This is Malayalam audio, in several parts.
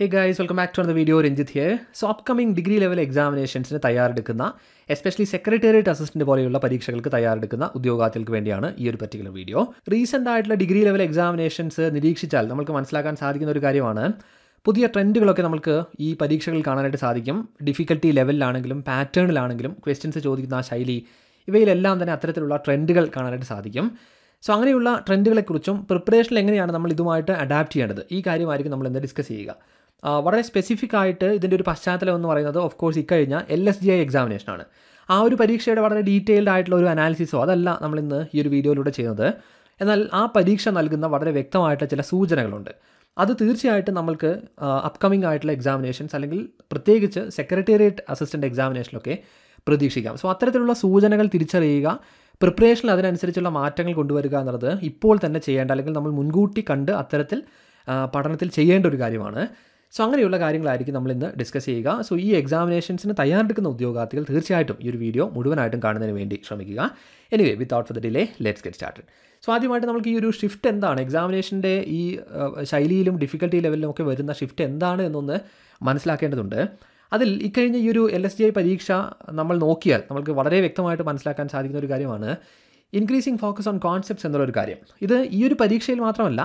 Hey guys welcome back to the video Ranjith here so upcoming degree level എക്സാമിനേഷൻസിന് തയ്യാറെടുക്കുന്ന എസ്പെഷ്യലി സെക്രട്ടേറിയറ്റ് അസിസ്റ്റന്റ് പോലെയുള്ള പരീക്ഷകൾക്ക് തയ്യാറെടുക്കുന്ന ഉദ്യോഗാർത്ഥികൾക്ക് വേണ്ടിയാണ് ഈ ഒരു പർട്ടിക്കുലർ വീഡിയോ റീസെന്റ് ആയിട്ടുള്ള ഡിഗ്രി ലെവൽ എക്സാമിനേഷൻസ് നിരീക്ഷിച്ചാൽ നമുക്ക് മനസ്സിലാക്കാൻ സാധിക്കുന്ന ഒരു കാര്യമാണ്. പുതിയ ട്രെൻഡുകളൊക്കെ നമുക്ക് ഈ പരീക്ഷകൾ കാണാനായിട്ട് സാധിക്കും. ഡിഫിക്കൽട്ടി ലെവലിലാണെങ്കിലും പാറ്റേണിലാണെങ്കിലും ക്വസ്റ്റ്യൻസ് ചോദിക്കുന്ന ആ ശൈലി ഇവയിലെല്ലാം തന്നെ അത്തരത്തിലുള്ള ട്രെൻഡുകൾ കാണാനായിട്ട് സാധിക്കും. സോ അങ്ങനെയുള്ള ട്രെൻഡുകളെക്കുറിച്ചും പ്രിപ്പറേഷനിൽ എങ്ങനെയാണ് നമ്മൾ ഇതുമായിട്ട് അഡാപ്റ്റ് ചെയ്യേണ്ടത്? ഈ കാര്യമായിരിക്കും നമ്മൾ ഇന്ന് ഡിസ്കസ് ചെയ്യുക. വളരെ സ്പെസിഫിക് ആയിട്ട് ഇതിന്റെ ഒരു പശ്ചാത്തലം എന്ന് പറയുന്നത് ഓഫ് കോഴ്സ് ഇക്കഴിഞ്ഞ എൽ എസ് ജി ഐ എക്സാമിനേഷനാണ് ആ ഒരു പരീക്ഷയുടെ വളരെ ഡീറ്റെയിൽഡ് ആയിട്ടുള്ള ഒരു അനാലിസിസോ അതല്ല നമ്മൾ ഇന്ന് ഈ ഒരു വീഡിയോയിലൂടെ ചെയ്യുന്നത്. എന്നാൽ ആ പരീക്ഷ നൽകുന്ന വളരെ വ്യക്തമായിട്ടുള്ള ചില സൂചനകളുണ്ട്. അത് തീർച്ചയായിട്ടും നമ്മൾക്ക് അപ്കമിംഗ് ആയിട്ടുള്ള എക്സാമിനേഷൻസ് അല്ലെങ്കിൽ പ്രത്യേകിച്ച് സെക്രട്ടേറിയറ്റ് അസിസ്റ്റന്റ് എക്സാമിനേഷനിലൊക്കെ പ്രതീക്ഷിക്കാം. സോ അത്തരത്തിലുള്ള സൂചനകൾ തിരിച്ചറിയുക പ്രിപ്പറേഷനിൽ അതിനനുസരിച്ചുള്ള മാറ്റങ്ങൾ കൊണ്ടുവരിക എന്നുള്ളത് ഇപ്പോൾ തന്നെ ചെയ്യേണ്ട അല്ലെങ്കിൽ നമ്മൾ മുൻകൂട്ടി കണ്ട് അത്തരത്തിൽ പഠനത്തിൽ ചെയ്യേണ്ട ഒരു കാര്യമാണ്. സോ അങ്ങനെയുള്ള കാര്യങ്ങളായിരിക്കും നമ്മൾ ഇന്ന് ഡിസ്കസ് ചെയ്യുക. സോ ഈ എക്സാമിനേഷൻസിന് തയ്യാറെടുക്കുന്ന ഉദ്യോഗാർത്ഥികൾ തീർച്ചയായിട്ടും ഈ ഒരു വീഡിയോ മുഴുവനായിട്ടും കാണുന്നതിന് വേണ്ടി ശ്രമിക്കുക. Anyway without for the delay let's get started so ആദ്യമായിട്ട് നമുക്ക് ഈ ഒരു ഷിഫ്റ്റ് എന്താണ്? എക്സാമിനേഷന്റെ ഈ ശൈലിയിലും ഡിഫിക്കൽട്ടി ലെവലിലും ഒക്കെ വരുന്ന ഷിഫ്റ്റ് എന്താണ് എന്നൊന്ന് മനസ്സിലാക്കേണ്ടതുണ്ട്. അതിൽ ഇക്കഴിഞ്ഞ ഈ ഒരു എൽ എസ് ജി ഐ പരീക്ഷ നമ്മൾ നോക്കിയാൽ നമുക്ക് വളരെ വ്യക്തമായിട്ട് മനസ്സിലാക്കാൻ സാധിക്കുന്ന ഒരു കാര്യമാണ്. ഇൻക്രീസിങ് ഫോക്കസ് ഓൺ കോൺസെപ്റ്റ്സ് എന്നുള്ളൊരു കാര്യം. ഇത് ഈ ഒരു പരീക്ഷയിൽ മാത്രമല്ല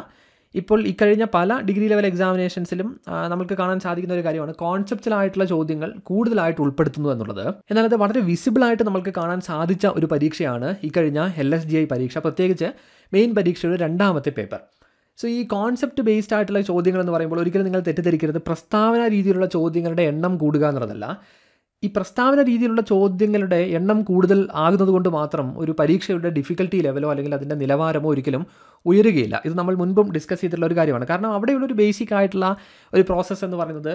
ഇപ്പോൾ ഇക്കഴിഞ്ഞ പല ഡിഗ്രി ലെവൽ എക്സാമിനേഷൻസിലും നമുക്ക് കാണാൻ സാധിക്കുന്ന ഒരു കാര്യമാണ് കോൺസെപ്റ്റിലായിട്ടുള്ള ചോദ്യങ്ങൾ കൂടുതലായിട്ട് ഉൾപ്പെടുത്തുന്നു എന്നുള്ളത്. എന്നാൽ അത് വളരെ വിസിബിളായിട്ട് നമുക്ക് കാണാൻ സാധിച്ച ഒരു പരീക്ഷയാണ് ഇക്കഴിഞ്ഞ എൽ എസ് ജി ഐ പരീക്ഷ. പ്രത്യേകിച്ച് മെയിൻ പരീക്ഷയുടെ രണ്ടാമത്തെ പേപ്പർ സോ ഈ കോൺസെപ്റ്റ് ബേസ്ഡ് ആയിട്ടുള്ള ചോദ്യങ്ങൾ എന്ന് പറയുമ്പോൾ ഒരിക്കലും നിങ്ങൾ തെറ്റിദ്ധരിക്കരുത്. പ്രസ്താവന രീതിയിലുള്ള ചോദ്യങ്ങളുടെ എണ്ണം കൂടുക എന്നുള്ളതല്ല. ഈ പ്രസ്താവന രീതിയിലുള്ള ചോദ്യങ്ങളുടെ എണ്ണം കൂടുതൽ ആകുന്നതുകൊണ്ട് മാത്രം ഒരു പരീക്ഷയുടെ ഡിഫിക്കൽട്ടി ലെവലോ അല്ലെങ്കിൽ അതിന്റെ നിലവാരമോ ഒരിക്കലും ഉയരുകയില്ല. ഇത് നമ്മൾ മുൻപും ഡിസ്കസ് ചെയ്തിട്ടുള്ള ഒരു കാര്യമാണ്. കാരണം അവിടെയുള്ള ഒരു ബേസിക് ആയിട്ടുള്ള ഒരു പ്രോസസ്സ് എന്ന് പറയുന്നത്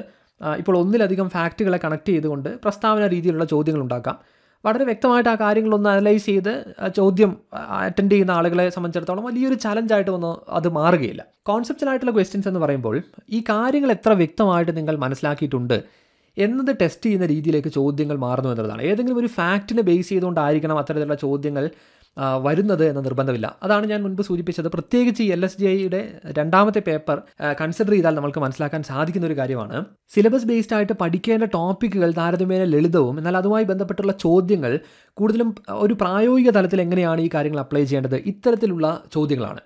ഇപ്പോൾ ഒന്നിലധികം ഫാക്റ്റുകളെ കണക്ട് ചെയ്തുകൊണ്ട് പ്രസ്താവന രീതിയിലുള്ള ചോദ്യങ്ങൾ ഉണ്ടാക്കാം. വളരെ വ്യക്തമായിട്ട് ആ കാര്യങ്ങളൊന്ന് അനലൈസ് ചെയ്ത് ചോദ്യം അറ്റൻഡ് ചെയ്യുന്ന ആളുകളെ സംബന്ധിച്ചിടത്തോളം വലിയൊരു ചലഞ്ചായിട്ട് ഒന്നും അത് മാറുകയില്ല. കോൺസെപ്റ്റലായിട്ടുള്ള ക്വസ്റ്റ്യൻസ് എന്ന് പറയുമ്പോൾ ഈ കാര്യങ്ങൾ എത്ര വ്യക്തമായിട്ട് നിങ്ങൾ മനസ്സിലാക്കിയിട്ടുണ്ട്? എന്നത് ടെസ്റ്റ് ചെയ്യുന്ന രീതിയിലേക്ക് ചോദ്യങ്ങൾ മാറുന്നു എന്നുള്ളതാണ്. ഏതെങ്കിലും ഒരു ഫാക്റ്റിനെ ബേസ് ചെയ്തുകൊണ്ടായിരിക്കണം അത്തരത്തിലുള്ള ചോദ്യങ്ങൾ വരുന്നത് എന്ന നിർബന്ധമില്ല. അതാണ് ഞാൻ മുൻപ് സൂചിപ്പിച്ചത്. പ്രത്യേകിച്ച് ഈ എൽ എസ് ജി ഐയുടെ രണ്ടാമത്തെ പേപ്പർ കൺസിഡർ ചെയ്താൽ നമുക്ക് മനസ്സിലാക്കാൻ സാധിക്കുന്ന ഒരു കാര്യമാണ്. സിലബസ് ബേസ്ഡ് ആയിട്ട് പഠിക്കേണ്ട ടോപ്പിക്കുകൾ താരതമ്യേന ലളിതവും എന്നാൽ അതുമായി ബന്ധപ്പെട്ടുള്ള ചോദ്യങ്ങൾ കൂടുതലും ഒരു പ്രായോഗിക തലത്തിൽ എങ്ങനെയാണ് ഈ കാര്യങ്ങൾ അപ്ലൈ ചെയ്യേണ്ടത് ഇത്തരത്തിലുള്ള ചോദ്യങ്ങളാണ്.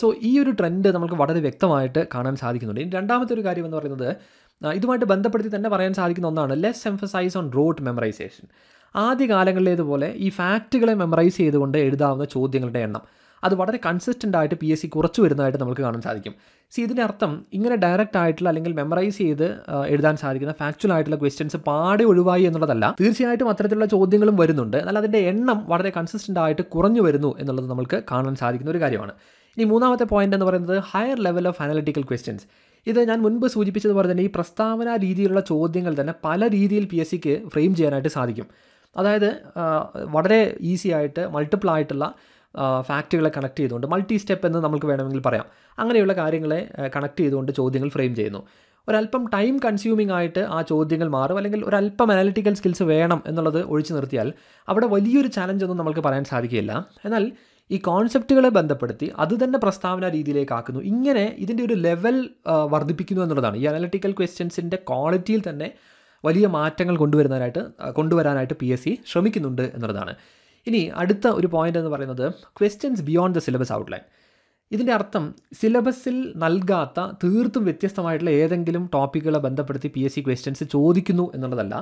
സോ ഈ ഒരു ട്രെൻഡ് നമുക്ക് വളരെ വ്യക്തമായിട്ട് കാണാൻ സാധിക്കുന്നുണ്ട്. ഇനി രണ്ടാമത്തെ ഒരു കാര്യം എന്ന് പറയുന്നത് ഇതുമായിട്ട് ബന്ധപ്പെടുത്തി തന്നെ പറയാൻ സാധിക്കുന്ന ഒന്നാണ്. Less emphasise on rote memorisation ആദ്യ കാലങ്ങളിലേതുപോലെ ഈ ഫാക്റ്റുകളെ മെമ്മറൈസ് ചെയ്തുകൊണ്ട് എഴുതാവുന്ന ചോദ്യങ്ങളുടെ എണ്ണം. അത് വളരെ കൺസിസ്റ്റന്റ് ആയിട്ട് പി എസ് സി കുറച്ച് വരുന്നതായിട്ട് നമുക്ക് കാണാൻ സാധിക്കും. സി ഇതിന്റെ അർത്ഥം ഇങ്ങനെ ഡയറക്റ്റ് ആയിട്ടുള്ള അല്ലെങ്കിൽ മെമ്മറൈസ് ചെയ്ത് എഴുതാൻ സാധിക്കുന്ന ഫാക്ച്വൽ ആയിട്ടുള്ള ക്വസ്റ്റ്യൻസ് പാടെ ഒഴിവായി എന്നുള്ളതല്ല. തീർച്ചയായിട്ടും അത്തരത്തിലുള്ള ചോദ്യങ്ങളും വരുന്നുണ്ട്. എന്നാൽ അതിന്റെ എണ്ണം വളരെ കൺസിസ്റ്റന്റ് ആയിട്ട് കുറഞ്ഞു വരുന്നു എന്നുള്ളത് നമുക്ക് കാണാൻ സാധിക്കുന്ന ഒരു കാര്യമാണ്. ഇനി മൂന്നാമത്തെ പോയിന്റ് എന്ന് പറയുന്നത് higher level of analytical questions ഇത് ഞാൻ മുൻപ് സൂചിപ്പിച്ചതുപോലെ തന്നെ ഈ പ്രസ്താവന രീതിയിലുള്ള ചോദ്യങ്ങൾ തന്നെ പല രീതിയിൽ പി എസ് സിക്ക് ഫ്രെയിം ചെയ്യാനായിട്ട് സാധിക്കും. അതായത് വളരെ ഈസി ആയിട്ട് മൾട്ടിപ്പിൾ ആയിട്ടുള്ള ഫാക്റ്റുകളെ കണക്ട് ചെയ്തുകൊണ്ട് മൾട്ടി സ്റ്റെപ്പ് എന്ന് നമുക്ക് വേണമെങ്കിൽ പറയാം. അങ്ങനെയുള്ള കാര്യങ്ങളെ കണക്ട് ചെയ്തുകൊണ്ട് ചോദ്യങ്ങൾ ഫ്രെയിം ചെയ്യുന്നു. ഒരല്പം ടൈം കൺസ്യൂമിംഗ് ആയിട്ട് ആ ചോദ്യങ്ങൾ മാറും അല്ലെങ്കിൽ ഒരല്പം അനാലിറ്റിക്കൽ സ്കിൽസ് വേണം എന്നുള്ളത് ഒഴിച്ചു നിർത്തിയാൽ അവിടെ വലിയൊരു ചലഞ്ച് ഒന്നും നമുക്ക് പറയാൻ സാധിക്കില്ല എന്നാൽ ഈ കോൺസെപ്റ്റുകളെ ബന്ധപ്പെടുത്തി അത് തന്നെ പ്രസ്താവന രീതിയിലേക്കാക്കുന്നു. ഇങ്ങനെ ഇതിന്റെ ഒരു ലെവൽ വർദ്ധിപ്പിക്കുന്നു എന്നുള്ളതാണ്. ഈ അനലിറ്റിക്കൽ ക്വസ്റ്റ്യൻസിന്റെ ക്വാളിറ്റിയിൽ തന്നെ വലിയ മാറ്റങ്ങൾ കൊണ്ടുവരുന്നതിനായിട്ട് കൊണ്ടുവരാനായിട്ട് പി എസ് സി ശ്രമിക്കുന്നുണ്ട് എന്നുള്ളതാണ്. ഇനി അടുത്ത ഒരു പോയിന്റ് എന്ന് പറയുന്നത് questions beyond the syllabus outline ഇതിന്റെ അർത്ഥം സിലബസിൽ നൽകാത്ത തീർത്തും വ്യത്യസ്തമായിട്ടുള്ള ഏതെങ്കിലും ടോപ്പിക്കുകളെ ബന്ധപ്പെടുത്തി പി എസ് സി ക്വസ്റ്റ്യൻസ് ചോദിക്കുന്നു എന്നുള്ളതല്ല.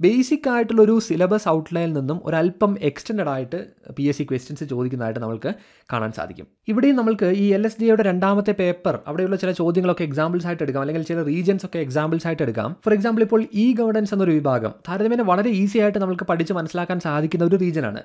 ബേസിക് ആയിട്ടുള്ളൊരു സിലബസ് ഔട്ട്ലൈനിൽ നിന്നും ഒരല്പം എക്സ്റ്റൻഡ് ആയിട്ട് പി എസ് സി ക്വസ്റ്റ്യൻസ് ചോദിക്കുന്നതായിട്ട് നമുക്ക് കാണാൻ സാധിക്കും. ഇവിടെയും നമുക്ക് ഈ എൽ എസ് ഡിയുടെ രണ്ടാമത്തെ പേപ്പർ അവിടെയുള്ള ചില ചോദ്യങ്ങളൊക്കെ എക്സാമ്പിൾസ് ആയിട്ട് എടുക്കാം. അല്ലെങ്കിൽ ചില റീജൻസ് ഒക്കെ എക്സാമ്പിൾസ് ആയിട്ട് എടുക്കാം. ഫോർ എക്സാമ്പിൾ ഇപ്പോൾ ഇ ഗവേണൻസ് എന്നൊരു വിഭാഗം താരതമ്യേന വളരെ ഈസി ആയിട്ട് നമുക്ക് പഠിച്ച് മനസ്സിലാക്കാൻ സാധിക്കുന്ന ഒരു റീജിയനാണ്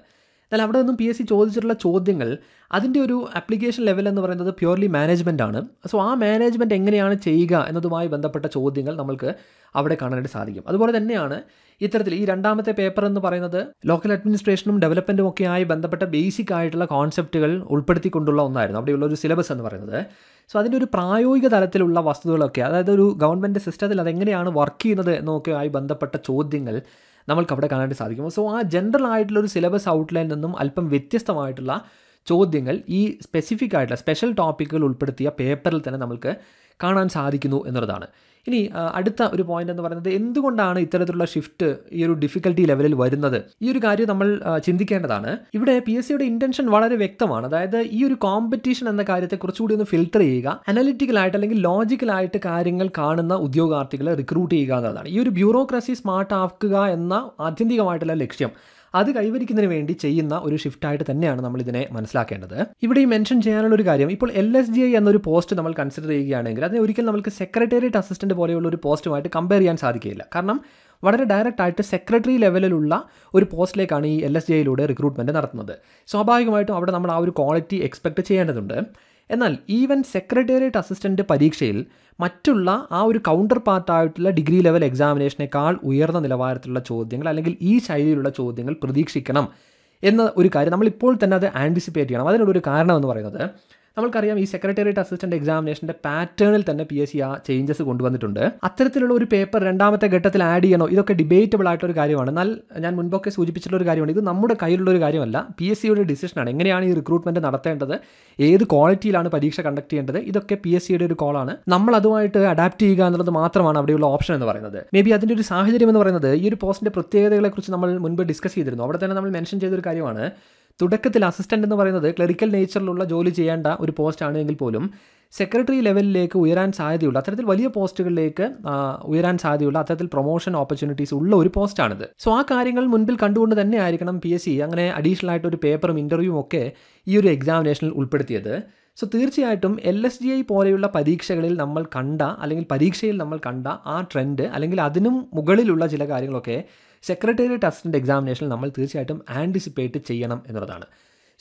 എന്നാൽ അവിടെ നിന്നും പി എസ് സി ചോദിച്ചിട്ടുള്ള ചോദ്യങ്ങൾ അതിന്റെ ഒരു ആപ്ലിക്കേഷൻ ലെവൽ എന്ന് പറയുന്നത് പ്യുവർലി മാനേജ്മെന്റ് ആണ്. സോ ആ മാനേജ്മെന്റ് എങ്ങനെയാണ് ചെയ്യുക എന്നതുമായി ബന്ധപ്പെട്ട ചോദ്യങ്ങൾ നമുക്ക് അവിടെ കാണാനായിട്ട് സാധിക്കും. അതുപോലെ തന്നെയാണ് ഇത്തരത്തിൽ ഈ രണ്ടാമത്തെ പേപ്പർ എന്ന് പറയുന്നത് ലോക്കൽ അഡ്മിനിസ്ട്രേഷനും ഡെവലപ്മെന്റും ആയി ബന്ധപ്പെട്ട ബേസിക് ആയിട്ടുള്ള കോൺസെപ്റ്റുകൾ ഉൾപ്പെടുത്തിക്കൊണ്ടുള്ള ഒന്നായിരുന്നു. അവിടെയുള്ള ഒരു സിലബസ് എന്ന് പറയുന്നത്. സോ അതിന്റെ ഒരു പ്രായോഗിക തലത്തിലുള്ള വസ്തുതകളൊക്കെ അതായത് ഒരു ഗവൺമെന്റ് സിസ്റ്റത്തിൽ അതെങ്ങനെയാണ് വർക്ക് ചെയ്യുന്നത് എന്നൊക്കെ ആയി ബന്ധപ്പെട്ട ചോദ്യങ്ങൾ നമ്മൾക്ക് അവിടെ കാണാനായിട്ട് സാധിക്കും. സോ ആ ജനറൽ ആയിട്ടുള്ള ഒരു സിലബസ് ഔട്ട്ലൈനിൽ നിന്നും അല്പം വ്യത്യസ്തമായിട്ടുള്ള ചോദ്യങ്ങൾ ഈ സ്പെസിഫിക് ആയിട്ടുള്ള സ്പെഷ്യൽ ടോപ്പിക്കുകൾ ഉൾപ്പെടുത്തിയ പേപ്പറിൽ തന്നെ നമുക്ക് കാണാൻ സാധിക്കുന്നു എന്നുള്ളതാണ്. ഇനി അടുത്ത ഒരു പോയിന്റ് എന്ന് പറയുന്നത് എന്തുകൊണ്ടാണ് ഇത്തരത്തിലുള്ള ഷിഫ്റ്റ് ഈ ഒരു ഡിഫിക്കൽട്ടി ലെവലിൽ വരുന്നത്? ഈ ഒരു കാര്യം നമ്മൾ ചിന്തിക്കേണ്ടതാണ്. ഇവിടെ പി എസ് സിയുടെ ഇന്റൻഷൻ വളരെ വ്യക്തമാണ്. അതായത് ഈ ഒരു കോമ്പറ്റീഷൻ എന്ന കാര്യത്തെ കുറച്ചുകൂടി ഒന്ന് ഫിൽട്ടർ ചെയ്യുക അനലിറ്റിക്കലായിട്ട് അല്ലെങ്കിൽ ലോജിക്കലായിട്ട് കാര്യങ്ങൾ കാണുന്ന ഉദ്യോഗാർത്ഥികളെ റിക്രൂട്ട് ചെയ്യുക എന്നതാണ് ഈ ഒരു ബ്യൂറോക്രസി സ്മാർട്ട് ആക്കുക എന്ന ആത്യന്തികമായിട്ടുള്ള ലക്ഷ്യം. അത് കൈവരിക്കുന്നതിന് വേണ്ടി ചെയ്യുന്ന ഒരു ഷിഫ്റ്റായിട്ട് തന്നെയാണ് നമ്മൾ ഇതിനെ മനസ്സിലാക്കേണ്ടത്. ഇവിടെ ഈ മെൻഷൻ ചെയ്യാനുള്ള ഒരു കാര്യം ഇപ്പോൾ എൽ എസ് ജി ഐ എന്നൊരു പോസ്റ്റ് നമ്മൾ കൺസിഡർ ചെയ്യുകയാണെങ്കിൽ അതിനെ ഒരിക്കലും നമുക്ക് സെക്രട്ടേറിയറ്റ് അസിസ്റ്റന്റ് പോലെയുള്ള ഒരു പോസ്റ്റുമായിട്ട് കമ്പയർ ചെയ്യാൻ സാധിക്കില്ല കാരണം വളരെ ഡയറക്റ്റ് ആയിട്ട് സെക്രട്ടറി ലെവലിലുള്ള ഒരു പോസ്റ്റിലേക്കാണ് ഈ എൽ എസ് ജി ഐയിലൂടെ റിക്രൂട്ട്മെന്റ് നടത്തുന്നത്. സ്വാഭാവികമായിട്ടും അവിടെ നമ്മൾ ആ ഒരു ക്വാളിറ്റി എക്സ്പെക്ട് ചെയ്യേണ്ടതുണ്ട്. എന്നാൽ ഈവൻ സെക്രട്ടേറിയറ്റ് അസിസ്റ്റന്റ് പരീക്ഷയിൽ മറ്റുള്ള ആ ഒരു കൗണ്ടർ പാർട്ടായിട്ടുള്ള ഡിഗ്രി ലെവൽ എക്സാമിനേഷനേക്കാൾ ഉയർന്ന നിലവാരത്തിലുള്ള ചോദ്യങ്ങൾ അല്ലെങ്കിൽ ഈ ശൈലിയിലുള്ള ചോദ്യങ്ങൾ പ്രതീക്ഷിക്കണം എന്ന ഒരു കാര്യം നമ്മളിപ്പോൾ തന്നെ അത് ആന്റിസിപ്പേറ്റ് ചെയ്യണം. അതിനുള്ളൊരു കാരണം എന്ന് പറയുന്നത് നമ്മൾക്കറിയാം ഈ സെക്രട്ടേറിയറ്റ് അസിസ്റ്റന്റ് എക്സാമിനേഷന്റെ പാറ്റേണിൽ തന്നെ പി എസ് സി ആ ചേഞ്ചസ് കൊണ്ടുവന്നിട്ടുണ്ട്. അത്തരത്തിലുള്ള ഒരു പേപ്പർ രണ്ടാമത്തെ ഘട്ടത്തിൽ ആഡ് ചെയ്യണോ? ഇതൊക്കെ ഡിബേറ്റബിൾ ആയിട്ടൊരു കാര്യമാണ്. എന്നാൽ ഞാൻ മുൻപൊക്കെ സൂചിപ്പിച്ചിട്ടുള്ള ഒരു കാര്യമാണ്. ഇത് നമ്മുടെ കയ്യിലുള്ള ഒരു കാര്യമല്ല. പി എസ് സിയുടെ ഡിസിഷനാണ് എങ്ങനെയാണ് ഈ റിക്രൂട്ട്മെന്റ് നടത്തേണ്ടത്? ഏത് ക്വാളിറ്റിയിലാണ് പരീക്ഷ കണ്ടക്ട് ചെയ്യേണ്ടത്? ഇതൊക്കെ പി എസ് സിയുടെ ഒരു കോളാണ് നമ്മൾ അതുമായിട്ട് അഡാപ്റ്റ് ചെയ്യുക എന്നുള്ളത് മാത്രമാണ് അവിടെയുള്ള ഓപ്ഷൻ എന്ന് പറയുന്നത്. മേ ബി അതിന്റെ ഒരു സാഹചര്യം എന്ന് പറയുന്നത് ഈ ഒരു പോസ്റ്റിന്റെ പ്രത്യേകതകളെക്കുറിച്ച് നമ്മൾ മുൻപ് ഡിസ്കസ് ചെയ്തിരുന്നു. അവിടെ തന്നെ നമ്മൾ മെൻഷൻ ചെയ്തൊരു കാര്യമാണ്. തുടക്കത്തിൽ അസിസ്റ്റന്റ് എന്ന് പറയുന്നത് ക്ലറിക്കൽ നേച്ചറിലുള്ള ജോലി ചെയ്യേണ്ട ഒരു പോസ്റ്റ് എങ്കിൽ പോലും സെക്രട്ടറി ലെവലിലേക്ക് ഉയരാൻ സാധ്യതയുള്ള അത്തരത്തിൽ വലിയ പോസ്റ്റുകളിലേക്ക് ഉയരാൻ സാധ്യതയുള്ള അത്തരത്തിൽ പ്രൊമോഷൻ ഓപ്പർച്യൂണിറ്റീസ് ഉള്ള ഒരു പോസ്റ്റാണിത് സോ ആ കാര്യങ്ങൾ മുൻപിൽ കണ്ടുകൊണ്ട് തന്നെ ആയിരിക്കണം പി എസ് സി അങ്ങനെ അഡീഷണൽ ആയിട്ട് ഒരു പേപ്പറും ഇന്റർവ്യൂവും ഒക്കെ ഈ ഒരു എക്സാമിനേഷനിൽ ഉൾപ്പെടുത്തിയത്. സോ തീർച്ചയായിട്ടും എൽ എസ് ജി ഐ പോലെയുള്ള പരീക്ഷകളിൽ നമ്മൾ കണ്ട അല്ലെങ്കിൽ പരീക്ഷയിൽ നമ്മൾ കണ്ട ആ ട്രെൻഡ് അല്ലെങ്കിൽ അതിനും മുകളിലുള്ള ചില കാര്യങ്ങളൊക്കെ സെക്രട്ടേറിയറ്റ് അസിസ്റ്റന്റ് എക്സാമിനേഷനിൽ നമ്മൾ തീർച്ചയായിട്ടും ആന്റിസിപ്പേറ്റ് ചെയ്യണം എന്നുള്ളതാണ്.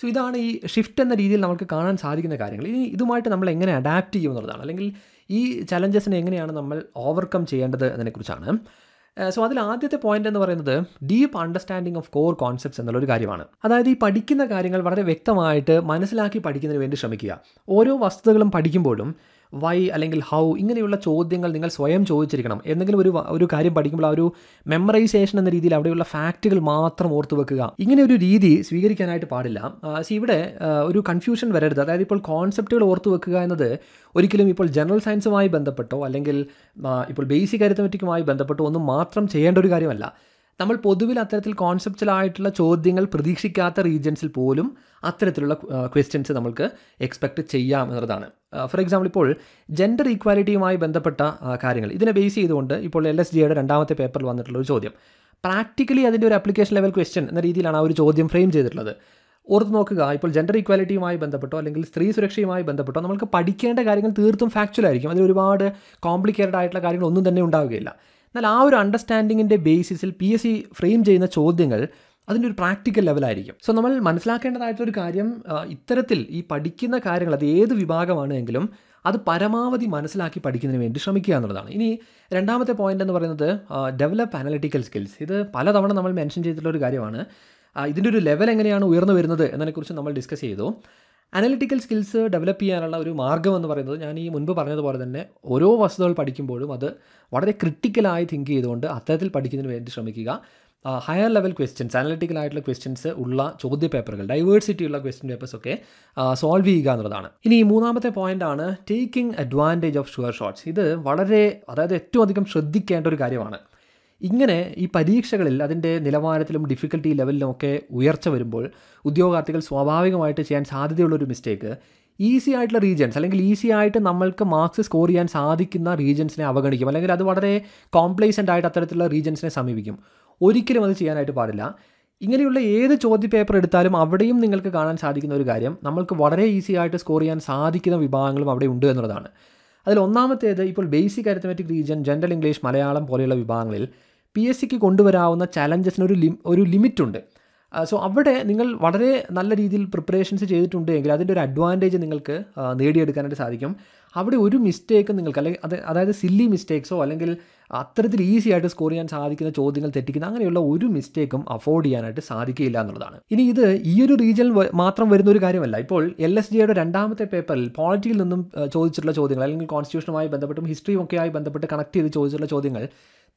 സോ ഇതാണ് ഈ ഷിഫ്റ്റ് എന്ന രീതിയിൽ നമുക്ക് കാണാൻ സാധിക്കുന്ന കാര്യങ്ങൾ. ഇനി ഇതുമായിട്ട് നമ്മൾ എങ്ങനെ അഡാപ്റ്റ് ചെയ്യും എന്നുള്ളതാണ്. അല്ലെങ്കിൽ ഈ ചലഞ്ചസിനെ എങ്ങനെയാണ് നമ്മൾ ഓവർകം ചെയ്യേണ്ടത് എന്നതിനെക്കുറിച്ചാണ്. സോ അതിൽ ആദ്യത്തെ പോയിന്റ് എന്ന് പറയുന്നത് deep understanding of core concepts എന്നുള്ളൊരു കാര്യമാണ്. അതായത് ഈ പഠിക്കുന്ന കാര്യങ്ങൾ വളരെ വ്യക്തമായിട്ട് മനസ്സിലാക്കി പഠിക്കുന്നതിന് വേണ്ടി ശ്രമിക്കുക. ഓരോ വസ്തുതകളും പഠിക്കുമ്പോഴും വൈ അല്ലെങ്കിൽ ഹൗ ഇങ്ങനെയുള്ള ചോദ്യങ്ങൾ നിങ്ങൾ സ്വയം ചോദിച്ചിരിക്കണം. എന്തെങ്കിലും ഒരു ഒരു കാര്യം പഠിക്കുമ്പോൾ ആ ഒരു മെമ്മറൈസേഷൻ എന്ന രീതിയിൽ അവിടെയുള്ള ഫാക്റ്റുകൾ മാത്രം ഓർത്തു വെക്കുക. ഇങ്ങനെ ഒരു രീതി സ്വീകരിക്കാനായിട്ട് പാടില്ല. സി ഇവിടെ ഒരു കൺഫ്യൂഷൻ വരരുത്. അതായത് ഇപ്പോൾ കോൺസെപ്റ്റുകൾ ഓർത്തു വെക്കുക എന്നത് ഒരിക്കലും ഇപ്പോൾ ജനറൽ സയൻസുമായി ബന്ധപ്പെട്ടോ അല്ലെങ്കിൽ ഇപ്പോൾ ബേസിക് അരിത്തമെറ്റിക്കുമായി ബന്ധപ്പെട്ടോ ഒന്നും മാത്രം ചെയ്യേണ്ട ഒരു കാര്യമല്ല. നമ്മൾ പൊതുവിൽ അത്തരത്തിൽ കോൺസെപ്റ്റലായിട്ടുള്ള ചോദ്യങ്ങൾ പ്രതീക്ഷിക്കാത്ത റീജിയൻസിൽ പോലും അത്തരത്തിലുള്ള ക്വസ്റ്റ്യൻസ് നമുക്ക് എക്സ്പെക്റ്റ് ചെയ്യാം എന്നുള്ളതാണ്. ഫോർ എക്സാമ്പിൾ ഇപ്പോൾ ജെൻഡർ ഈക്വാലിറ്റിയുമായി ബന്ധപ്പെട്ട കാര്യങ്ങൾ. ഇതിനെ ബേസ് ചെയ്തുകൊണ്ട് ഇപ്പോൾ എൽ എസ് ജിയുടെ രണ്ടാമത്തെ പേപ്പറിൽ വന്നിട്ടുള്ള ഒരു ചോദ്യം. പ്രാക്ടിക്കലി അതിന്റെ ഒരു അപ്ലിക്കേഷൻ ലെവൽ ക്വസ്റ്റ്യൻ എന്ന രീതിയിലാണ് ആ ഒരു ചോദ്യം ഫ്രെയിം ചെയ്തിട്ടുള്ളത്. ഓർത്ത് നോക്കുക ഇപ്പോൾ ജെൻഡർ ഈക്വാലിറ്റിയുമായി ബന്ധപ്പെട്ടോ അല്ലെങ്കിൽ സ്ത്രീ സുരക്ഷയുമായി ബന്ധപ്പെട്ടോ നമുക്ക് പഠിക്കേണ്ട കാര്യങ്ങൾ തീർത്തും ഫാക്ച്വൽ ആയിരിക്കും. അതിൽ ഒരുപാട് കോംപ്ലിക്കേറ്റഡ് ആയിട്ടുള്ള കാര്യങ്ങൾ ഒന്നും തന്നെ ഉണ്ടാവുകയില്ല. എന്നാൽ ആ ഒരു അണ്ടർസ്റ്റാൻഡിങ്ങിന്റെ ബേസിസിൽ പി എസ് സി ഫ്രെയിം ചെയ്യുന്ന ചോദ്യങ്ങൾ അതിന്റെ ഒരു പ്രാക്ടിക്കൽ ലെവലായിരിക്കും സോ നമ്മൾ മനസ്സിലാക്കേണ്ടതായിട്ടൊരു കാര്യം ഇത്തരത്തിൽ ഈ പഠിക്കുന്ന കാര്യങ്ങൾ അത് ഏത് വിഭാഗമാണ് എങ്കിലും അത് പരമാവധി മനസ്സിലാക്കി പഠിക്കുന്നതിന് വേണ്ടി ശ്രമിക്കുക എന്നുള്ളതാണ്. ഇനി രണ്ടാമത്തെ പോയിന്റ് എന്ന് പറയുന്നത് ഡെവലപ്പ് അനലിറ്റിക്കൽ സ്കിൽസ് ഇത് പലതവണ നമ്മൾ മെൻഷൻ ചെയ്തിട്ടുള്ള ഒരു കാര്യമാണ്. ഇതിന്റെ ഒരു ലെവൽ എങ്ങനെയാണ് ഉയർന്നു വരുന്നത് എന്നതിനെക്കുറിച്ച് നമ്മൾ ഡിസ്കസ് ചെയ്തു. അനലിറ്റിക്കൽ സ്കിൽസ് ഡെവലപ്പ് ചെയ്യാനുള്ള ഒരു മാർഗം എന്ന് പറയുന്നത് ഞാൻ ഈ മുൻപ് പറഞ്ഞതുപോലെ തന്നെ ഓരോ വസ്തുതകൾ പഠിക്കുമ്പോഴും അത് വളരെ ക്രിട്ടിക്കലായി തിങ്ക് ചെയ്തുകൊണ്ട് അത്തരത്തിൽ പഠിക്കുന്നതിന് വേണ്ടി ശ്രമിക്കുക. ഹയർ ലെവൽ ക്വസ്റ്റ്യൻസ് അനലിറ്റിക്കൽ ആയിട്ടുള്ള ക്വസ്റ്റ്യൻസ് ഉള്ള ചോദ്യ പേപ്പറുകൾ ഡൈവേഴ്സിറ്റി ഉള്ള ക്വസ്റ്റ്യൻ പേപ്പേഴ്സ് ഒക്കെ സോൾവ് ചെയ്യുക എന്നുള്ളതാണ്. ഇനി മൂന്നാമത്തെ പോയിന്റ് ആണ് taking advantage of sure shots ഇത് വളരെ അതായത് ഏറ്റവും അധികം ശ്രദ്ധിക്കേണ്ട ഒരു കാര്യമാണ്. ഇങ്ങനെ ഈ പരീക്ഷകളിൽ അതിന്റെ നിലവാരത്തിലും ഡിഫിക്കൽട്ടി ലെവലിലും ഒക്കെ ഉയർച്ച വരുമ്പോൾ ഉദ്യോഗാർത്ഥികൾ സ്വാഭാവികമായിട്ട് ചെയ്യാൻ സാധ്യതയുള്ളൊരു മിസ്റ്റേക്ക് ഈസി ആയിട്ടുള്ള റീജൻസ് അല്ലെങ്കിൽ ഈസി ആയിട്ട് നമ്മൾക്ക് മാർക്സ് സ്കോർ ചെയ്യാൻ സാധിക്കുന്ന റീജിയൻസിനെ അവഗണിക്കും. അല്ലെങ്കിൽ അത് വളരെ കോംപ്ലേസന്റ് ആയിട്ട് അത്തരത്തിലുള്ള റീജിയൻസിനെ സമീപിക്കും. ഒരിക്കലും അത് ചെയ്യാനായിട്ട് പാടില്ല. ഇങ്ങനെയുള്ള ഏത് ചോദ്യ പേപ്പർ എടുത്താലും അവിടെയും നിങ്ങൾക്ക് കാണാൻ സാധിക്കുന്ന ഒരു കാര്യം നമ്മൾക്ക് വളരെ ഈസി ആയിട്ട് സ്കോർ ചെയ്യാൻ സാധിക്കുന്ന വിഭാഗങ്ങളും അവിടെ ഉണ്ട് എന്നുള്ളതാണ്. അതിൽ ഒന്നാമത്തേത് ഇപ്പോൾ basic arithmetic region general English Malayalam പോലെയുള്ള വിഭാഗങ്ങളിൽ പി എസ് സിക്ക് കൊണ്ടുവരാവുന്ന ചലഞ്ചസിന് ഒരു ലിം ഒരു ലിമിറ്റുണ്ട് സോ അവിടെ നിങ്ങൾ വളരെ നല്ല രീതിയിൽ പ്രിപ്പറേഷൻസ് ചെയ്തിട്ടുണ്ട് എങ്കിൽ അതിന്റെ ഒരു അഡ്വാന്റേജ് നിങ്ങൾക്ക് നേടിയെടുക്കാനായിട്ട് സാധിക്കും. അവിടെ ഒരു മിസ്റ്റേക്ക് നിങ്ങൾക്ക് അല്ലെങ്കിൽ അത് അതായത് സില്ലി മിസ്റ്റേക്സോ അല്ലെങ്കിൽ അത്തരത്തിൽ ഈസി ആയിട്ട് സ്കോർ ചെയ്യാൻ സാധിക്കുന്ന ചോദ്യങ്ങൾ തെറ്റിക്കുന്ന അങ്ങനെയുള്ള ഒരു മിസ്റ്റേക്കും അഫോർഡ് ചെയ്യാനായിട്ട് സാധിക്കില്ല എന്നുള്ളതാണ്. ഇനി ഇത് ഈ ഒരു റീജിയൻ മാത്രം വരുന്ന ഒരു കാര്യമല്ല. ഇപ്പോൾ എൽ എസ് ജിയുടെ രണ്ടാമത്തെ പേപ്പറിൽ പോളിറ്റിയിൽ നിന്നും ചോദിച്ചിട്ടുള്ള ചോദ്യങ്ങൾ അല്ലെങ്കിൽ കോൺസ്റ്റിറ്റ്യൂഷനുമായി ബന്ധപ്പെട്ടും ഹിസ്റ്ററിയും ഒക്കെ ആയി ബന്ധപ്പെട്ട് കണക്ട് ചെയ്ത് ചോദിച്ചിട്ടുള്ള ചോദ്യങ്ങൾ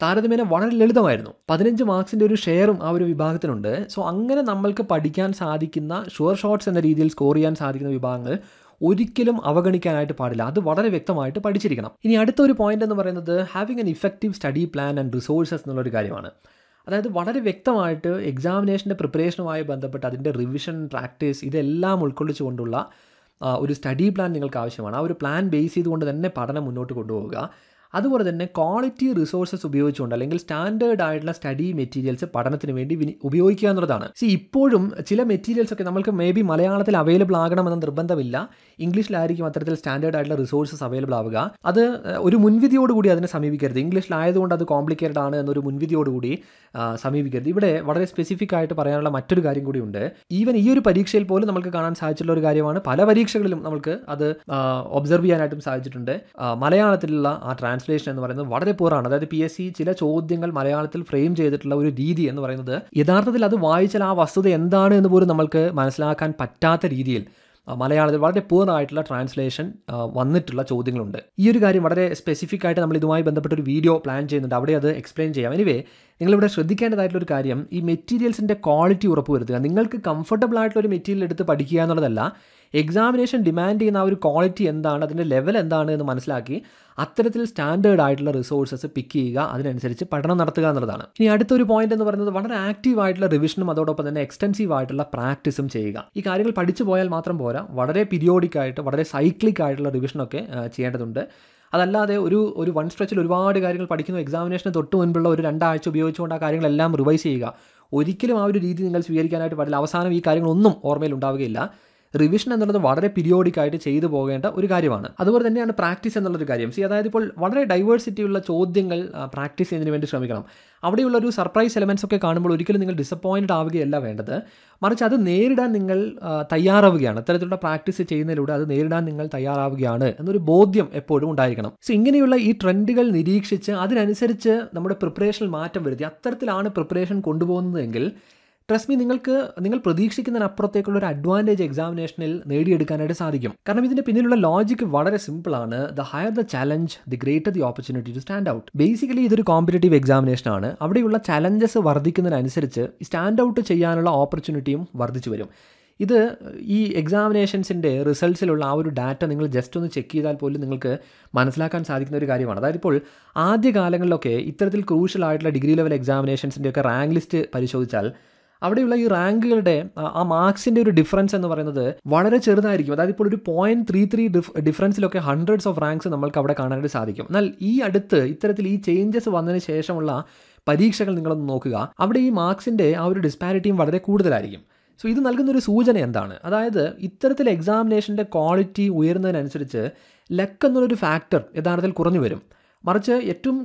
താരതമ്യേന വളരെ ലളിതമായിരുന്നു. പതിനഞ്ച് മാർക്സിന്റെ ഒരു ഷെയറും ആ ഒരു വിഭാഗത്തിനുണ്ട്. സോ അങ്ങനെ നമ്മൾക്ക് പഠിക്കാൻ സാധിക്കുന്ന ഷുവർ ഷോട്ട്സ് എന്ന രീതിയിൽ സ്കോർ ചെയ്യാൻ സാധിക്കുന്ന വിഭാഗങ്ങൾ ഒരിക്കലും അവഗണിക്കാനായിട്ട് പാടില്ല. അത് വളരെ വ്യക്തമായിട്ട് പഠിച്ചിരിക്കണം. ഇനി അടുത്ത ഒരു പോയിന്റ് എന്ന് പറയുന്നത് having an effective study plan and resources എന്നുള്ളൊരു കാര്യമാണ്. അതായത് വളരെ വ്യക്തമായിട്ട് എക്സാമിനേഷന്റെ പ്രിപ്പറേഷനുമായി ബന്ധപ്പെട്ട് അതിന്റെ റിവിഷൻ പ്രാക്ടീസ് ഇതെല്ലാം ഉൾക്കൊള്ളിച്ചുകൊണ്ടുള്ള ഒരു സ്റ്റഡി പ്ലാൻ നിങ്ങൾക്ക് ആവശ്യമാണ്. ആ ഒരു പ്ലാൻ ബേസ് ചെയ്തുകൊണ്ട് തന്നെ പഠനം മുന്നോട്ട് കൊണ്ടുപോവുക. അതുപോലെ തന്നെ ക്വാളിറ്റി റിസോഴ്സസ് ഉപയോഗിച്ചുകൊണ്ട് അല്ലെങ്കിൽ സ്റ്റാൻഡേർഡ് ആയിട്ടുള്ള സ്റ്റഡി മെറ്റീരിയൽസ് പഠനത്തിന് വേണ്ടി ഉപയോഗിക്കുക എന്നുള്ളതാണ്. സി ഇപ്പോഴും ചില മെറ്റീരിയൽസ് ഒക്കെ നമ്മൾക്ക് മേ ബി മലയാളത്തിൽ അവൈലബിൾ ആകണമെന്ന് നിർബന്ധമില്ല. ഇംഗ്ലീഷിലായിരിക്കും അത്തരത്തിൽ സ്റ്റാൻഡേർഡ് ആയിട്ടുള്ള റിസോഴ്സസ് അവൈലബിൾ ആവുക. അത് ഒരു മുൻവിധിയോടുകൂടി അതിനെ സമീപിക്കരുത്. ഇംഗ്ലീഷിലായതുകൊണ്ട് അത് കോംപ്ലിക്കേറ്റഡ് ആണ് എന്നൊരു മുൻവിധിയോടുകൂടി കൂടി സമീപിക്കരുത്. ഇവിടെ വളരെ സ്പെസിഫിക് ആയിട്ട് പറയാനുള്ള മറ്റൊരു കാര്യം കൂടിയുണ്ട് ഈവൻ ഈ ഒരു പരീക്ഷയിൽ പോലും നമുക്ക് കാണാൻ സാധിച്ചിട്ടുള്ള ഒരു കാര്യമാണ് പല പരീക്ഷകളിലും നമുക്ക് അത് ഒബ്സർവ് ചെയ്യാനായിട്ടും സാധിച്ചിട്ടുണ്ട്. മലയാളത്തിലുള്ള ആ ട്രാൻസ്ലേഷൻ എന്ന് പറയുന്നത് വളരെ പൂറാണ് അതായത് പി എസ് സി ചില ചോദ്യങ്ങൾ മലയാളത്തിൽ ഫ്രെയിം ചെയ്തിട്ടുള്ള ഒരു രീതി എന്ന് പറയുന്നത് യഥാർത്ഥത്തിൽ അത് വായിച്ചാൽ ആ വസ്തുത എന്താണ് എന്ന് പോലും നമ്മൾക്ക് മനസ്സിലാക്കാൻ പറ്റാത്ത രീതിയിൽ മലയാളത്തിൽ വളരെ പൂർണമായിട്ടുള്ള ട്രാൻസ്ലേഷൻ വന്നിട്ടുള്ള ചോദ്യങ്ങളുണ്ട്. ഈ ഒരു കാര്യം വളരെ സ്പെസിഫിക് ആയിട്ട് നമ്മൾ ഇതുമായി ബന്ധപ്പെട്ട ഒരു വീഡിയോ പ്ലാൻ ചെയ്യുന്നുണ്ട്. അവിടെ അത് എക്സ്പ്ലെയിൻ ചെയ്യാം. എനിവേ നിങ്ങളിവിടെ ശ്രദ്ധിക്കേണ്ടതായിട്ടുള്ള ഒരു കാര്യം ഈ മെറ്റീരിയൽസിന്റെ ക്വാളിറ്റി ഉറപ്പ് വരുത്തുക നിങ്ങൾക്ക് കംഫർട്ടബിൾ ആയിട്ടുള്ള ഒരു മെറ്റീരിയൽ എടുത്ത് പഠിക്കുക എന്നുള്ളതല്ല എക്സാമിനേഷൻ ഡിമാൻഡ് ചെയ്യുന്ന ആ ഒരു ക്വാളിറ്റി എന്താണ് അതിന്റെ ലെവൽ എന്താണ് എന്ന് മനസ്സിലാക്കി അത്തരത്തിൽ സ്റ്റാൻഡേർഡ് ആയിട്ടുള്ള റിസോഴ്സസ് പിക്ക് ചെയ്യുക അതിനനുസരിച്ച് പഠനം നടത്തുക എന്നുള്ളതാണ്. ഇനി അടുത്തൊരു പോയിന്റ് എന്ന് പറയുന്നത് വളരെ ആക്റ്റീവ് ആയിട്ടുള്ള റിവിഷനും അതോടൊപ്പം തന്നെ എക്സ്റ്റൻസീവ് ആയിട്ടുള്ള പ്രാക്ടീസും ചെയ്യുക. ഈ കാര്യങ്ങൾ പഠിച്ചു പോയാൽ മാത്രം പോരാ വളരെ പീരിയോഡിക് ആയിട്ട് വളരെ സൈക്ലിക് ആയിട്ടുള്ള റിവിഷനൊക്കെ ചെയ്യേണ്ടതുണ്ട്. അതല്ലാതെ ഒരു ഒരു വൺ സ്ട്രെച്ചിൽ ഒരുപാട് കാര്യങ്ങൾ പഠിക്കുന്നു. എക്സാമിനേഷന് തൊട്ട് മുൻപുള്ള ഒരു രണ്ടാഴ്ച ഉപയോഗിച്ചുകൊണ്ട് ആ കാര്യങ്ങളെല്ലാം റിവൈസ് ചെയ്യുക. ഒരിക്കലും ആ ഒരു രീതി നിങ്ങൾ സ്വീകരിക്കാനായിട്ട് പാടില്ല. അവസാനം ഈ കാര്യങ്ങളൊന്നും ഓർമ്മയിൽ ഉണ്ടാവുകയില്ല. റിവിഷൻ എന്നുള്ളത് വളരെ പീരിയോഡിക് ആയിട്ട് ചെയ്തു പോകേണ്ട ഒരു കാര്യമാണ്. അതുപോലെ തന്നെയാണ് പ്രാക്ടീസ് എന്നുള്ളൊരു കാര്യം. സി അതായത് ഇപ്പോൾ വളരെ ഡൈവേഴ്സിറ്റി ഉള്ള ചോദ്യങ്ങൾ പ്രാക്ടീസ് ചെയ്യുന്നതിന് വേണ്ടി ശ്രമിക്കണം. അവിടെയുള്ള ഒരു സർപ്രൈസ് എലമെൻസ് ഒക്കെ കാണുമ്പോൾ ഒരിക്കലും നിങ്ങൾ ഡിസപ്പോയിന്റഡ് ആവുകയല്ല വേണ്ടത്. മറിച്ച് അത് നേരിടാൻ നിങ്ങൾ തയ്യാറാവുകയാണ്. ഇത്തരത്തിലുള്ള പ്രാക്ടീസ് ചെയ്യുന്നതിലൂടെ അത് നേരിടാൻ നിങ്ങൾ തയ്യാറാവുകയാണ് എന്നൊരു ബോധ്യം എപ്പോഴും ഉണ്ടായിരിക്കണം. സോ ഇങ്ങനെയുള്ള ഈ ട്രെൻഡുകൾ നിരീക്ഷിച്ച് അതിനനുസരിച്ച് നമ്മുടെ പ്രിപ്പറേഷനിൽ മാറ്റം വരുത്തി അത്തരത്തിലാണ് പ്രിപ്പറേഷൻ കൊണ്ടുപോകുന്നതെങ്കിൽ ട്രസ്റ്റ് മീ നിങ്ങൾക്ക് നിങ്ങൾ പ്രതീക്ഷിക്കുന്നതിനപ്പുറത്തേക്കുള്ള ഒരു അഡ്വാന്റേജ് എക്സാമിനേഷനിൽ നേടിയെടുക്കാനായിട്ട് സാധിക്കും. കാരണം ഇതിന്റെ പിന്നിലുള്ള ലോജിക് വളരെ സിമ്പിളാണ് the higher the challenge the greater the opportunity to stand out basically ഇതൊരു കോമ്പറ്റേറ്റീവ് എക്സാമിനേഷൻ ആണ്. അവിടെയുള്ള ചലഞ്ചസ് വർദ്ധിക്കുന്നതിനനുസരിച്ച് സ്റ്റാൻഡ് ഔട്ട് ചെയ്യാനുള്ള ഓപ്പർച്യൂണിറ്റിയും വർദ്ധിച്ചു വരും. ഇത് ഈ എക്സാമിനേഷൻസിന്റെ റിസൾട്ട്സിലുള്ള ആ ഒരു ഡാറ്റ നിങ്ങൾ ജസ്റ്റ് ഒന്ന് ചെക്ക് ചെയ്താൽ പോലും നിങ്ങൾക്ക് മനസ്സിലാക്കാൻ സാധിക്കുന്ന ഒരു കാര്യമാണ്. അതായത് ഇപ്പോൾ ആദ്യ കാലങ്ങളിലൊക്കെ ഇത്തരത്തിൽ ക്രൂഷ്യൽ ആയിട്ടുള്ള ഡിഗ്രി ലെവൽ എക്സാമിനേഷൻസിന്റെയൊക്കെ റാങ്ക് ലിസ്റ്റ് പരിശോധിച്ചാൽ അവിടെയുള്ള ഈ റാങ്കുകളുടെ ആ- മാർക്സിന്റെ ഒരു ഡിഫറൻസ് എന്ന് പറയുന്നത് വളരെ ചെറുതായിരിക്കും. അതായത് ഇപ്പോൾ ഒരു പോയിന്റ് ത്രീ ത്രീ ഡിഫറൻസിലൊക്കെ ഹൺഡ്രഡ്സ് ഓഫ് റാങ്ക്സ് നമ്മൾക്ക് അവിടെ കാണാനായിട്ട് സാധിക്കും. എന്നാൽ ഈ അടുത്ത് ഇത്തരത്തിൽ ഈ ചേഞ്ചസ് വന്നതിന് ശേഷമുള്ള പരീക്ഷകൾ നിങ്ങളൊന്ന് നോക്കുക. അവിടെ ഈ മാർക്സിന്റെ ആ ഒരു ഡിസ്പാരിറ്റിയും വളരെ കൂടുതലായിരിക്കും. സോ ഇത് നൽകുന്ന ഒരു സൂചന എന്താണ്? അതായത് ഇത്തരത്തിൽ എക്സാമിനേഷന്റെ ക്വാളിറ്റി ഉയരുന്നതിനനുസരിച്ച് ലക്ക് എന്നുള്ളൊരു ഫാക്ടർ യഥാർത്ഥത്തിൽ കുറഞ്ഞു വരും. മറിച്ച് ഏറ്റവും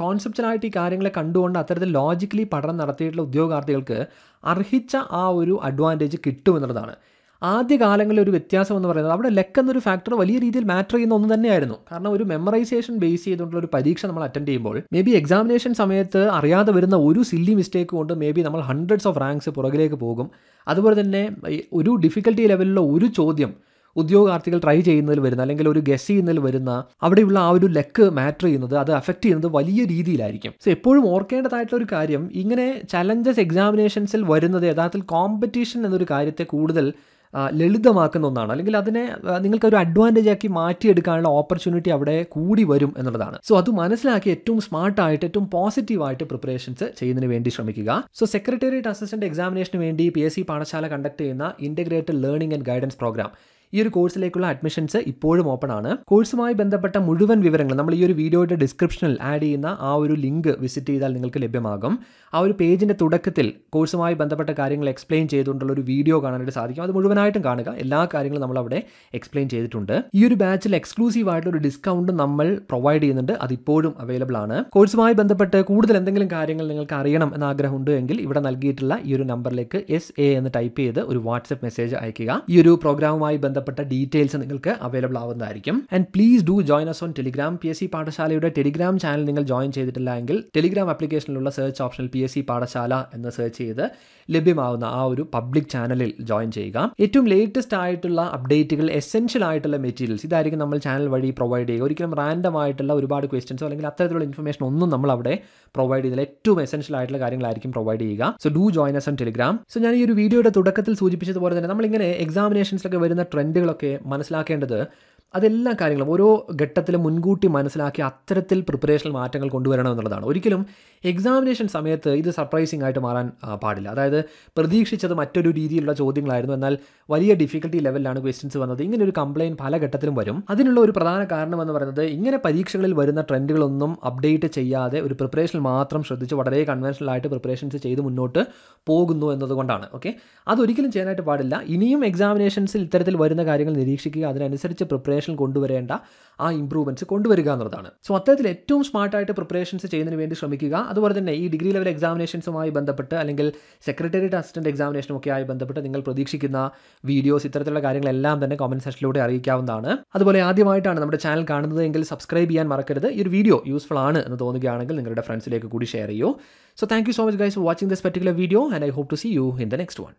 കോൺസെപ്റ്റലായിട്ട് ഈ കാര്യങ്ങളെ കണ്ടുകൊണ്ട് അത്തരത്തിൽ ലോജിക്കലി പഠനം നടത്തിയിട്ടുള്ള ഉദ്യോഗാർത്ഥികൾക്ക് അർഹിച്ച ആ ഒരു അഡ്വാന്റേജ് കിട്ടുമെന്നുള്ളതാണ് ആദ്യകാലങ്ങളിൽ ഒരു വ്യത്യാസം എന്ന് പറയുന്നത് അവിടെ ലെക്ക് എന്നൊരു ഫാക്ടർ വലിയ രീതിയിൽ മാറ്റർ ചെയ്യുന്ന ഒന്ന് തന്നെയായിരുന്നു. കാരണം ഒരു മെമ്മറൈസേഷൻ ബേസ് ചെയ്തുകൊണ്ടുള്ള ഒരു പരീക്ഷ നമ്മൾ അറ്റൻഡ് ചെയ്യുമ്പോൾ മേ ബി എക്സാമിനേഷൻ സമയത്ത് അറിയാതെ വരുന്ന ഒരു സില്ലി മിസ്റ്റേക്ക് കൊണ്ട് മേ ബി നമ്മൾ ഹൺഡ്രഡ്സ് ഓഫ് റാങ്ക്സ് പുറകിലേക്ക് പോകും. അതുപോലെ തന്നെ ഒരു ഡിഫിക്കൽട്ടി ലെവലിലുള്ള ഒരു ചോദ്യം ഉദ്യോഗാർത്ഥികൾ ട്രൈ ചെയ്യുന്നതിൽ വരുന്ന അല്ലെങ്കിൽ ഒരു ഗസ് ചെയ്യുന്നതിൽ വരുന്ന അവിടെയുള്ള ആ ഒരു ലെക്ക് മാറ്റർ ചെയ്യുന്നത് അത് അഫക്റ്റ് ചെയ്യുന്നത് വലിയ രീതിയിലായിരിക്കും. സോ എപ്പോഴും ഓർക്കേണ്ടതായിട്ടുള്ള ഒരു കാര്യം ഇങ്ങനെ ചലഞ്ചസ് എക്സാമിനേഷൻസിൽ വരുന്നത് യഥാർത്ഥത്തിൽ കോമ്പറ്റീഷൻ എന്നൊരു കാര്യത്തെ കൂടുതൽ ലളിതമാക്കുന്ന ഒന്നാണ്. അല്ലെങ്കിൽ അതിനെ നിങ്ങൾക്ക് ഒരു അഡ്വാന്റേജ് ആക്കി മാറ്റിയെടുക്കാനുള്ള ഓപ്പർച്യൂണിറ്റി അവിടെ കൂടി വരും എന്നുള്ളതാണ്. സോ അത് മനസ്സിലാക്കി ഏറ്റവും സ്മാർട്ടായിട്ട് ഏറ്റവും പോസിറ്റീവായിട്ട് പ്രിപ്പറേഷൻസ് ചെയ്യുന്നതിന് വേണ്ടി ശ്രമിക്കുക. സോ സെക്രട്ടേറിയറ്റ് അസിസ്റ്റന്റ് എക്സാമിനേഷന് വേണ്ടി P S C Pathashala conduct ചെയ്യുന്ന integrated learning and guidance program ഈ ഒരു കോഴ്സിലേക്കുള്ള അഡ്മിഷൻസ് ഇപ്പോഴും ഓപ്പൺ ആണ്. കോഴ്സുമായി ബന്ധപ്പെട്ട മുഴുവൻ വിവരങ്ങൾ നമ്മൾ ഈ ഒരു വീഡിയോയുടെ ഡിസ്ക്രിപ്ഷനിൽ ആഡ് ചെയ്യുന്ന ആ ഒരു ലിങ്ക് വിസിറ്റ് ചെയ്താൽ നിങ്ങൾക്ക് ലഭ്യമാകും. ആ ഒരു പേജിന്റെ തുടക്കത്തിൽ കോഴ്സുമായി ബന്ധപ്പെട്ട കാര്യങ്ങൾ എക്സ്പ്ലെയിൻ ചെയ്തുകൊണ്ടുള്ള ഒരു വീഡിയോ കാണാനായിട്ട് സാധിക്കും. അത് മുഴുവനായിട്ടും കാണുക. എല്ലാ കാര്യങ്ങളും നമ്മൾ അവിടെ എക്സ്പ്ലെയിൻ ചെയ്തിട്ടുണ്ട്. ഈ ഒരു ബാച്ചിൽ എക്സ്ക്ലൂസീവ് ആയിട്ടുള്ള ഒരു ഡിസ്കൗണ്ട് നമ്മൾ പ്രൊവൈഡ് ചെയ്യുന്നുണ്ട്. അത് ഇപ്പോഴും അവൈലബിൾ ആണ്. കോഴ്സുമായി ബന്ധപ്പെട്ട് കൂടുതൽ എന്തെങ്കിലും കാര്യങ്ങൾ നിങ്ങൾക്ക് അറിയണം എന്ന ആഗ്രഹമുണ്ട് ഇവിടെ നൽകിയിട്ടുള്ള ഈ ഒരു നമ്പറിലേക്ക് എസ് എ എന്ന് ടൈപ്പ് ചെയ്ത് ഒരു വാട്സ്ആപ്പ് മെസ്സേജ് അയക്കുക ഈ ഒരു പ്രോഗ്രാമുമായി ബന്ധപ്പെട്ട ഡീറ്റെയിൽസ് നിങ്ങൾക്ക് available ആവുന്നതായിരിക്കും. And please do join us on Telegram P S C പാഠശാലയുടെ Telegram channel നിങ്ങൾ ജോയിൻ ചെയ്തിട്ടില്ല എങ്കിൽ ടെലിഗ്രാം ആപ്ലിക്കേഷനിലുള്ള സെർച്ച് ഓപ്ഷനിൽ പി എസ് സി പാഠശാല എന്ന് സെർച്ച് ചെയ്ത് ലഭ്യമാവുന്ന ആ ഒരു പബ്ലിക് ചാനലിൽ ജോയിൻ ചെയ്യുക. ഏറ്റവും ലേറ്റസ്റ്റ് ആയിട്ടുള്ള അപ്ഡേറ്റുകൾ എസെൻഷ്യൽ ആയിട്ടുള്ള മെറ്റീരിയൽസ് ഇതായിരിക്കും നമ്മൾ ചാനൽ വഴി പ്രൊവൈഡ് ചെയ്യുക. ഒരിക്കലും റാൻഡം ആയിട്ടുള്ള ഒരുപാട് ക്വസ്റ്റ്യൻസോ അല്ലെങ്കിൽ അത്തരത്തിലുള്ള ഇൻഫർമേഷൻ ഒന്നും നമ്മൾ അവിടെ പ്രൊവൈഡ് ചെയ്തില്ല. ഏറ്റവും എസെൻഷ്യൽ ആയിട്ടുള്ള കാര്യങ്ങളായിരിക്കും പ്രൊവൈഡ് ചെയ്യുക. So do join us on Telegram so ഞാൻ ഈ ഒരു വീഡിയോയുടെ തുടക്കത്തിൽ സൂചിപ്പിച്ചതുപോലെ തന്നെ നമ്മളിങ്ങനെ എക്സാമിനേഷൻസിലൊക്കെ വരുന്ന ട്രെൻഡ് ട്രെൻഡുകളൊക്കെ മനസ്സിലാക്കേണ്ടത് അതെല്ലാ കാര്യങ്ങളും ഓരോ ഘട്ടത്തിലും മുൻകൂട്ടി മനസ്സിലാക്കി അത്തരത്തിൽ പ്രിപ്പറേഷനിൽ മാറ്റങ്ങൾ കൊണ്ടുവരണം എന്നുള്ളതാണ്. ഒരിക്കലും എക്സാമിനേഷൻ സമയത്ത് ഇത് സർപ്രൈസിംഗ് ആയിട്ട് മാറാൻ പാടില്ല. അതായത് പ്രതീക്ഷിച്ചത് മറ്റൊരു രീതിയിലുള്ള ചോദ്യങ്ങളായിരുന്നു. എന്നാൽ വലിയ ഡിഫിക്കൽട്ടി ലെവലിലാണ് ക്വസ്റ്റ്യൻസ് വന്നത്. ഇങ്ങനെ ഒരു കംപ്ലയിന്റ് പല ഘട്ടത്തിലും വരും. അതിനുള്ള ഒരു പ്രധാന കാരണം എന്ന് പറയുന്നത് ഇങ്ങനെ പരീക്ഷകളിൽ വരുന്ന ട്രെൻഡുകളൊന്നും അപ്ഡേറ്റ് ചെയ്യാതെ ഒരു പ്രിപ്പറേഷനിൽ മാത്രം ശ്രദ്ധിച്ച് വളരെ കൺവെൻഷണൽ ആയിട്ട് പ്രിപ്പറേഷൻസ് ചെയ്ത് മുന്നോട്ട് പോകുന്നു എന്നതുകൊണ്ടാണ്. ഓക്കെ? അതൊരിക്കലും ചെയ്യാനായിട്ട് പാടില്ല. ഇനിയും എക്സാമിനേഷൻസിൽ ഇത്തരത്തിൽ വരുന്ന കാര്യങ്ങൾ നിരീക്ഷിക്കുക. അതിനനുസരിച്ച് പ്രിപ്പറേഷൻ കൊണ്ടുവരേണ്ട ആ ഇമ്പ്രൂവ്മെന്റ്സ് കൊണ്ടുവരിക എന്നുള്ളതാണ്. സോ അത്തരത്തിൽ ഏറ്റവും സ്മാർട്ടായിട്ട് പ്രിപ്പറേഷൻസ് ചെയ്യുന്നതിന് വേണ്ടി ശ്രമിക്കുക. അതുപോലെ തന്നെ ഈ ഡിഗ്രി ലെവൽ എക്സാമിനേഷൻസുമായി ബന്ധപ്പെട്ട് അല്ലെങ്കിൽ സെക്രട്ടേറിയറ്റ് അസിസ്റ്റന്റ് എക്സാമിനേഷനും ഒക്കെ ആയി ബന്ധപ്പെട്ട് നിങ്ങൾ പ്രതീക്ഷിക്കുന്ന വീഡിയോസ് ഇത്തരത്തിലുള്ള കാര്യങ്ങളെല്ലാം തന്നെ കമന്റ് സെക്ഷനിലൂടെ അറിയിക്കാവുന്നതാണ്. അതുപോലെ ആദ്യമായിട്ടാണ് നമ്മുടെ ചാനൽ കാണുന്നതെങ്കിൽ സബ്സ്ക്രൈബ് ചെയ്യാൻ മറക്കരുത്. ഈ ഒരു വീഡിയോ യൂസ്ഫുൾ ആണ് എന്ന് തോന്നുകയാണെങ്കിൽ നിങ്ങളുടെ ഫ്രണ്ട്സിലേക്ക് കൂടി ഷെയർ ചെയ്യൂ. So thank you so much guys for watching this particular video and I hope to see you in the next one